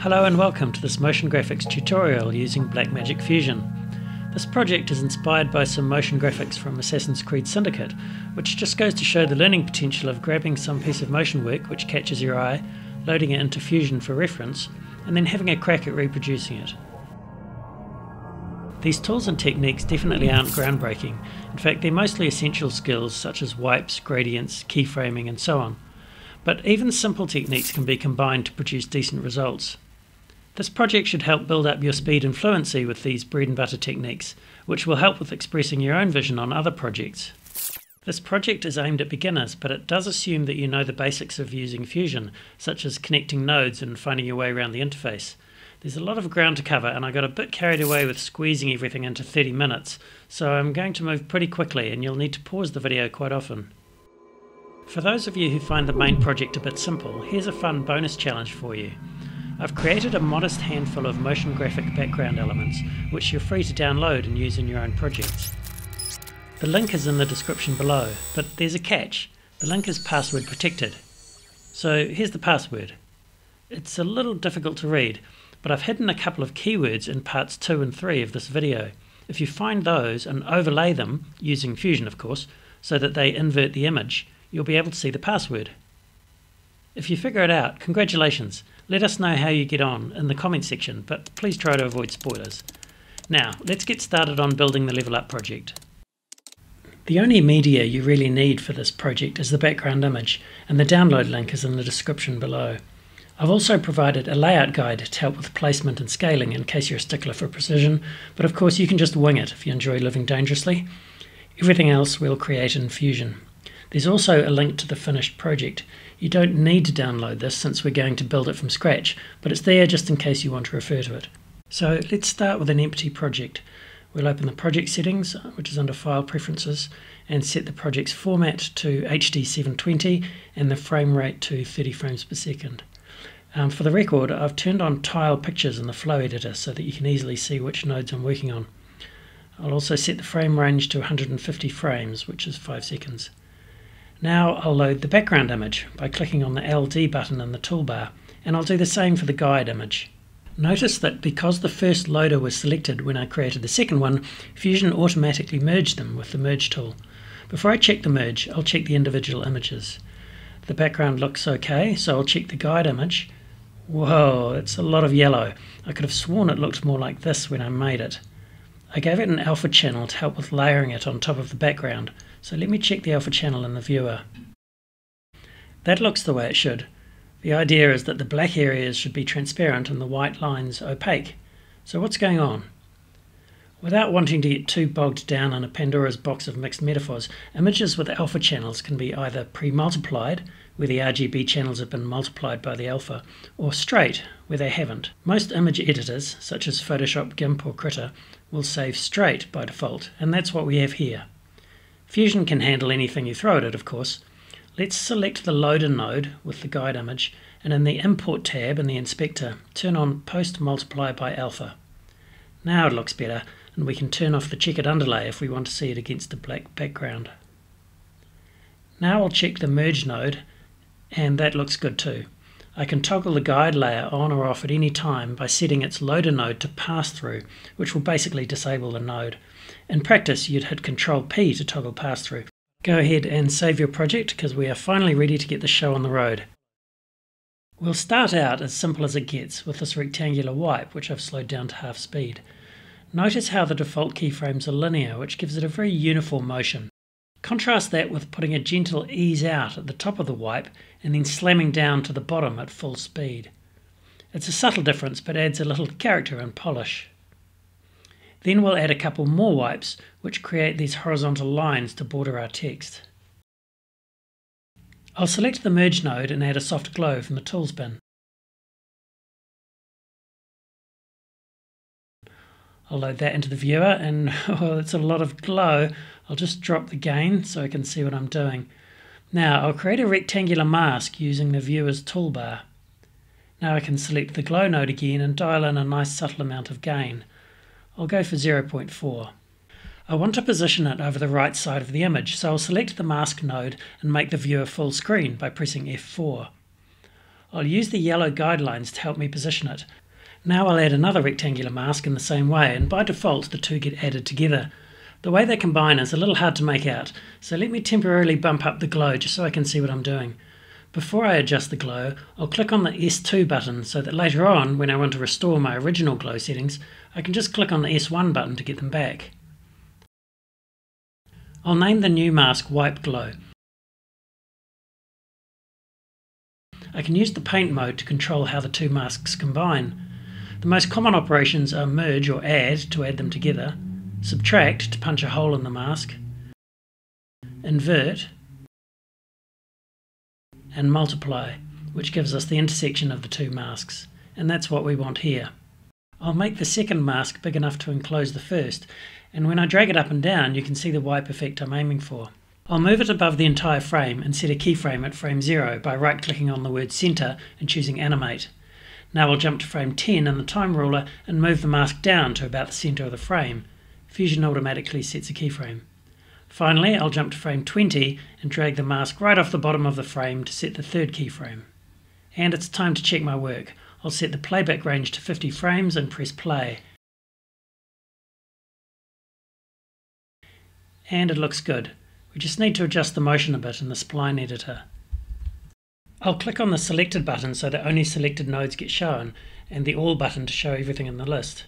Hello and welcome to this motion graphics tutorial using Blackmagic Fusion. This project is inspired by some motion graphics from Assassin's Creed Syndicate, which just goes to show the learning potential of grabbing some piece of motion work which catches your eye, loading it into Fusion for reference, and then having a crack at reproducing it. These tools and techniques definitely aren't groundbreaking. In fact, they're mostly essential skills such as wipes, gradients, keyframing, and so on. But even simple techniques can be combined to produce decent results. This project should help build up your speed and fluency with these bread and butter techniques, which will help with expressing your own vision on other projects. This project is aimed at beginners, but it does assume that you know the basics of using Fusion, such as connecting nodes and finding your way around the interface. There's a lot of ground to cover, and I got a bit carried away with squeezing everything into 30 minutes, so I'm going to move pretty quickly, and you'll need to pause the video quite often. For those of you who find the main project a bit simple, here's a fun bonus challenge for you. I've created a modest handful of motion graphic background elements, which you're free to download and use in your own projects. The link is in the description below, but there's a catch. The link is password protected. So here's the password. It's a little difficult to read, but I've hidden a couple of keywords in parts 2 and 3 of this video. If you find those and overlay them, using Fusion of course, so that they invert the image, you'll be able to see the password. If you figure it out, congratulations. Let us know how you get on in the comment section, but please try to avoid spoilers. Now, let's get started on building the Level Up project. The only media you really need for this project is the background image, and the download link is in the description below. I've also provided a layout guide to help with placement and scaling in case you're a stickler for precision, but of course you can just wing it if you enjoy living dangerously. Everything else we'll create in Fusion. There's also a link to the finished project. You don't need to download this since we're going to build it from scratch, but it's there just in case you want to refer to it. So let's start with an empty project. We'll open the project settings, which is under File Preferences, and set the project's format to HD 720 and the frame rate to 30 frames per second. Um, for the record, I've turned on tile pictures in the flow editor so that you can easily see which nodes I'm working on. I'll also set the frame range to 150 frames, which is 5 seconds. Now I'll load the background image by clicking on the LD button in the toolbar, and I'll do the same for the guide image. Notice that because the first loader was selected when I created the second one, Fusion automatically merged them with the merge tool. Before I check the merge, I'll check the individual images. The background looks okay, so I'll check the guide image. Whoa, it's a lot of yellow. I could have sworn it looked more like this when I made it. I gave it an alpha channel to help with layering it on top of the background, so let me check the alpha channel in the viewer. That looks the way it should. The idea is that the black areas should be transparent and the white lines opaque. So what's going on? Without wanting to get too bogged down in a Pandora's box of mixed metaphors, images with alpha channels can be either pre-multiplied, where the RGB channels have been multiplied by the alpha, or straight, where they haven't. Most image editors, such as Photoshop, GIMP or Krita, will save straight by default, and that's what we have here. Fusion can handle anything you throw at it, of course. Let's select the loader node with the guide image, and in the Import tab in the inspector, turn on Post Multiply by Alpha. Now it looks better, and we can turn off the checkered underlay if we want to see it against a black background. Now I'll check the Merge node, and that looks good too. I can toggle the guide layer on or off at any time by setting its loader node to pass through, which will basically disable the node. In practice, you'd hit Control P to toggle pass through. Go ahead and save your project because we are finally ready to get the show on the road. We'll start out as simple as it gets with this rectangular wipe, which I've slowed down to half speed. Notice how the default keyframes are linear, which gives it a very uniform motion. Contrast that with putting a gentle ease out at the top of the wipe and then slamming down to the bottom at full speed. It's a subtle difference but adds a little character and polish. Then we'll add a couple more wipes which create these horizontal lines to border our text. I'll select the merge node and add a soft glow from the tools bin. I'll load that into the viewer and oh, it's a lot of glow. I'll just drop the gain so I can see what I'm doing. Now I'll create a rectangular mask using the viewer's toolbar. Now I can select the glow node again and dial in a nice subtle amount of gain. I'll go for 0.4. I want to position it over the right side of the image, so I'll select the mask node and make the viewer full screen by pressing F4. I'll use the yellow guidelines to help me position it. Now I'll add another rectangular mask in the same way, and by default the two get added together. The way they combine is a little hard to make out, so let me temporarily bump up the glow just so I can see what I'm doing. Before I adjust the glow, I'll click on the S2 button so that later on, when I want to restore my original glow settings, I can just click on the S1 button to get them back. I'll name the new mask Wipe Glow. I can use the paint mode to control how the two masks combine. The most common operations are merge or add to add them together, subtract to punch a hole in the mask, invert, and multiply, which gives us the intersection of the two masks, and that's what we want here. I'll make the second mask big enough to enclose the first, and when I drag it up and down you can see the wipe effect I'm aiming for. I'll move it above the entire frame and set a keyframe at frame 0 by right clicking on the word Center and choosing Animate. Now I'll jump to frame 10 in the time ruler and move the mask down to about the centre of the frame. Fusion automatically sets a keyframe. Finally, I'll jump to frame 20 and drag the mask right off the bottom of the frame to set the third keyframe. And it's time to check my work. I'll set the playback range to 50 frames and press play. And it looks good. We just need to adjust the motion a bit in the spline editor. I'll click on the selected button so that only selected nodes get shown and the all button to show everything in the list.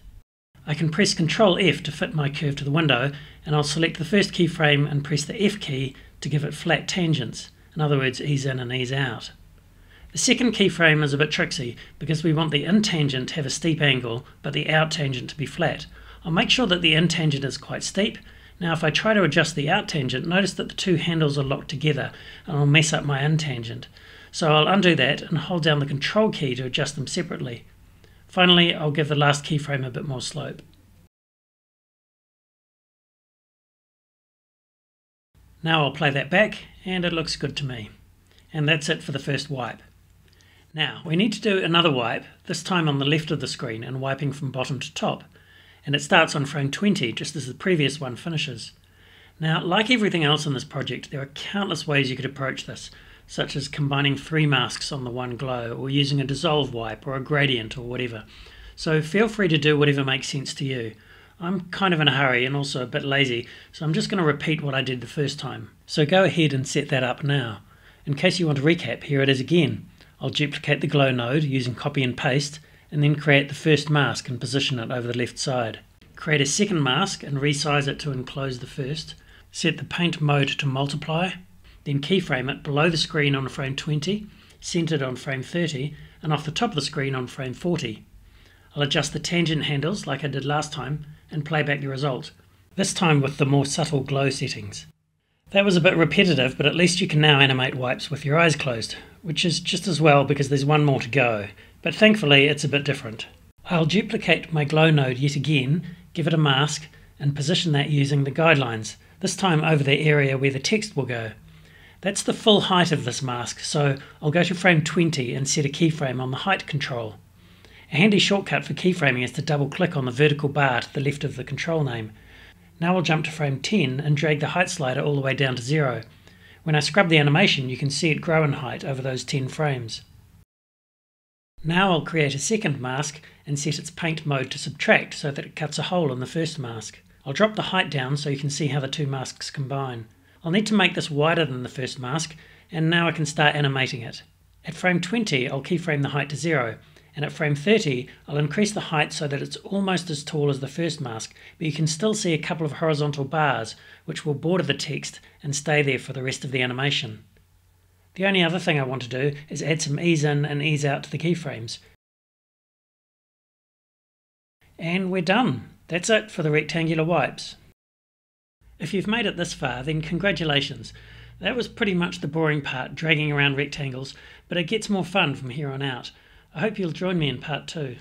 I can press Ctrl F to fit my curve to the window and I'll select the first keyframe and press the F key to give it flat tangents, in other words ease in and ease out. The second keyframe is a bit tricksy because we want the in tangent to have a steep angle but the out tangent to be flat. I'll make sure that the in tangent is quite steep. Now if I try to adjust the out tangent, notice that the two handles are locked together and I'll mess up my in tangent. So I'll undo that and hold down the control key to adjust them separately. Finally, I'll give the last keyframe a bit more slope. Now I'll play that back and it looks good to me. And that's it for the first wipe. Now we need to do another wipe, this time on the left of the screen and wiping from bottom to top. And it starts on frame 20 just as the previous one finishes. Now like everything else in this project there are countless ways you could approach this such as combining three masks on the one glow, or using a dissolve wipe, or a gradient, or whatever. So feel free to do whatever makes sense to you. I'm kind of in a hurry and also a bit lazy, so I'm just going to repeat what I did the first time. So go ahead and set that up now. In case you want to recap, here it is again. I'll duplicate the glow node using copy and paste, and then create the first mask and position it over the left side. Create a second mask and resize it to enclose the first. Set the paint mode to multiply, then keyframe it below the screen on frame 20, centered on frame 30, and off the top of the screen on frame 40. I'll adjust the tangent handles like I did last time and play back the result, this time with the more subtle glow settings. That was a bit repetitive, but at least you can now animate wipes with your eyes closed, which is just as well because there's one more to go, but thankfully it's a bit different. I'll duplicate my glow node yet again, give it a mask, and position that using the guidelines, this time over the area where the text will go. That's the full height of this mask, so I'll go to frame 20 and set a keyframe on the height control. A handy shortcut for keyframing is to double click on the vertical bar to the left of the control name. Now I'll jump to frame 10 and drag the height slider all the way down to zero. When I scrub the animation you can see it grow in height over those 10 frames. Now I'll create a second mask and set its paint mode to subtract so that it cuts a hole in the first mask. I'll drop the height down so you can see how the two masks combine. I'll need to make this wider than the first mask, and now I can start animating it. At frame 20, I'll keyframe the height to 0, and at frame 30, I'll increase the height so that it's almost as tall as the first mask, but you can still see a couple of horizontal bars, which will border the text and stay there for the rest of the animation. The only other thing I want to do is add some ease in and ease out to the keyframes. And we're done. That's it for the rectangular wipes. If you've made it this far, then congratulations. That was pretty much the boring part, dragging around rectangles, but it gets more fun from here on out. I hope you'll join me in part two.